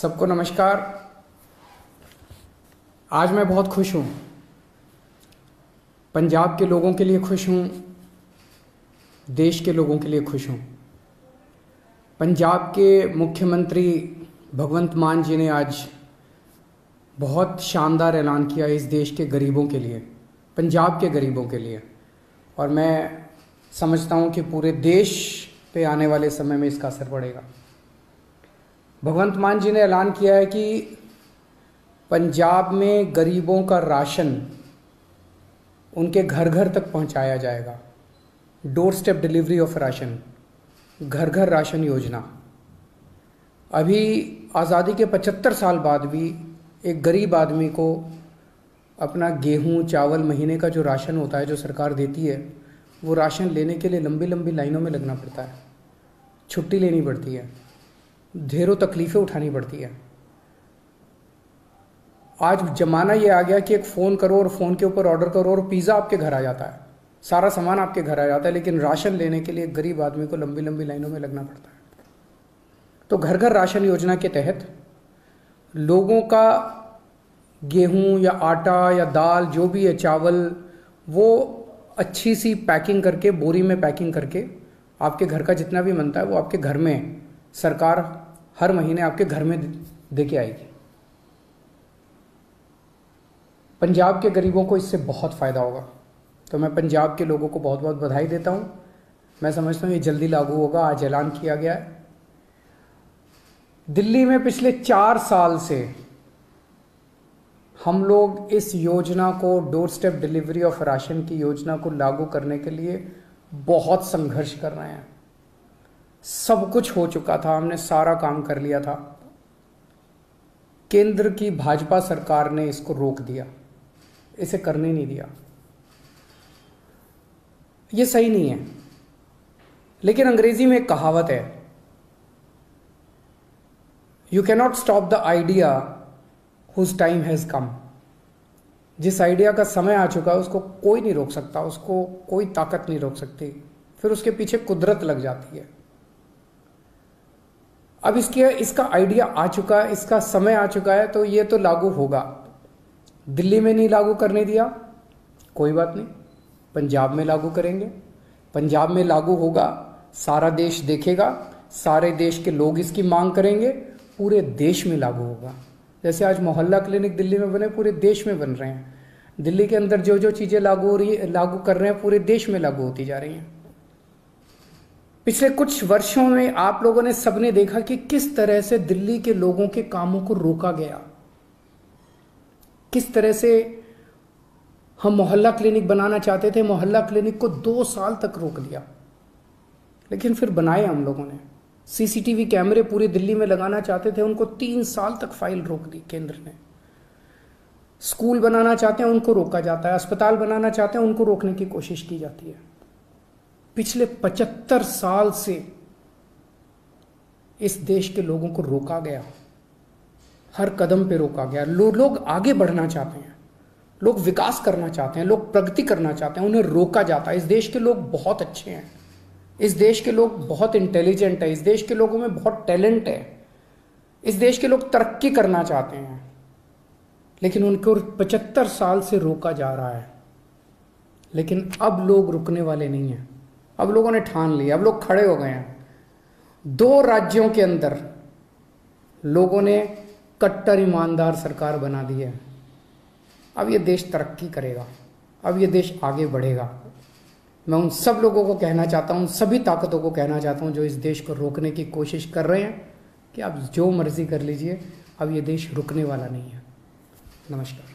सबको नमस्कार। आज मैं बहुत खुश हूँ। पंजाब के लोगों के लिए खुश हूँ। देश के लोगों के लिए खुश हूँ। पंजाब के मुख्यमंत्री भगवंत मान जी ने आज बहुत शानदार ऐलान किया इस देश के गरीबों के लिए, पंजाब के गरीबों के लिए। और मैं समझता हूँ कि पूरे देश पे आने वाले समय में इसका असर पड़ेगा। भगवंत मान जी ने ऐलान किया है कि पंजाब में गरीबों का राशन उनके घर घर तक पहुँचाया जाएगा। Door step delivery of ration घर घर राशन योजना। अभी आज़ादी के 75 साल बाद भी एक गरीब आदमी को अपना गेहूँ, चावल महीने का जो राशन होता है, जो सरकार देती है, वो राशन लेने के लिए लंबी लंबी लाइनों में लगना पड़ता है। छुट्टी लेनी पड़ती है। ढेरों तकलीफ़ें उठानी पड़ती है। आज ज़माना ये आ गया कि एक फ़ोन करो और फ़ोन के ऊपर ऑर्डर करो और पिज़्ज़ा आपके घर आ जाता है। सारा सामान आपके घर आ जाता है, लेकिन राशन लेने के लिए गरीब आदमी को लंबी लंबी लाइनों में लगना पड़ता है। तो घर घर राशन योजना के तहत लोगों का गेहूँ या आटा या दाल, जो भी है, चावल, वो अच्छी सी पैकिंग करके, बोरी में पैकिंग करके आपके घर का जितना भी बनता है, वो आपके घर में सरकार हर महीने आपके घर में दे के आएगी। पंजाब के गरीबों को इससे बहुत फ़ायदा होगा। तो मैं पंजाब के लोगों को बहुत बहुत बधाई देता हूँ। मैं समझता हूँ ये जल्दी लागू होगा, आज ऐलान किया गया है। दिल्ली में पिछले चार साल से हम लोग इस योजना को door step delivery of ration की योजना को लागू करने के लिए बहुत संघर्ष कर रहे हैं। सब कुछ हो चुका था, हमने सारा काम कर लिया था। केंद्र की भाजपा सरकार ने इसको रोक दिया, इसे करने नहीं दिया। ये सही नहीं है, लेकिन अंग्रेज़ी में एक कहावत है you cannot stop the idea whose time has come जिस आइडिया का समय आ चुका है, उसको कोई नहीं रोक सकता, उसको कोई ताकत नहीं रोक सकती। फिर उसके पीछे कुदरत लग जाती है। अब इसके, इसका आइडिया आ चुका है, इसका समय आ चुका है तो ये तो लागू होगा। दिल्ली में नहीं लागू करने दिया, कोई बात नहीं। पंजाब में लागू करेंगे। पंजाब में लागू होगा, सारा देश देखेगा, सारे देश के लोग इसकी मांग करेंगे, पूरे देश में लागू होगा। जैसे आज मोहल्ला क्लिनिक दिल्ली में बने, पूरे देश में बन रहे हैं। दिल्ली के अंदर जो जो चीज़ें लागू हो रही है लागू कर रहे हैं, पूरे देश में लागू होती जा रही हैं। पिछले कुछ वर्षों में आप लोगों ने सबने देखा कि किस तरह से दिल्ली के लोगों के कामों को रोका गया। किस तरह से हम मोहल्ला क्लिनिक बनाना चाहते थे, मोहल्ला क्लिनिक को दो साल तक रोक दिया लेकिन फिर बनाए हम लोगों ने। सीसीटीवी कैमरे पूरी दिल्ली में लगाना चाहते थे, उनको तीन साल तक फ़ाइल रोक दी केंद्र ने। स्कूल बनाना चाहते हैं, उनको रोका जाता है। अस्पताल बनाना चाहते हैं, उनको रोकने की कोशिश की जाती है। पिछले पचहत्तर साल से इस देश के लोगों को रोका गया। हर कदम पे रोका गया। लो, लोग आगे बढ़ना चाहते हैं। लोग विकास करना चाहते हैं। लोग प्रगति करना चाहते हैं। उन्हें रोका जाता है। इस देश के लोग बहुत अच्छे हैं। इस देश के लोग बहुत इंटेलिजेंट है। इस देश के लोगों में बहुत टैलेंट है। इस देश के लोग तरक्की करना चाहते हैं। लेकिन उनको पचहत्तर साल से रोका जा रहा है। लेकिन अब लोग रुकने वाले नहीं हैं। अब लोगों ने ठान लिया, अब लोग खड़े हो गए हैं। दो राज्यों के अंदर लोगों ने कट्टर ईमानदार सरकार बना दी है। अब ये देश तरक्की करेगा, अब ये देश आगे बढ़ेगा। मैं उन सब लोगों को कहना चाहता हूँ सभी ताकतों को कहना चाहता हूँ जो इस देश को रोकने की कोशिश कर रहे हैं कि आप जो मर्ज़ी कर लीजिए, अब ये देश रुकने वाला नहीं है। नमस्कार।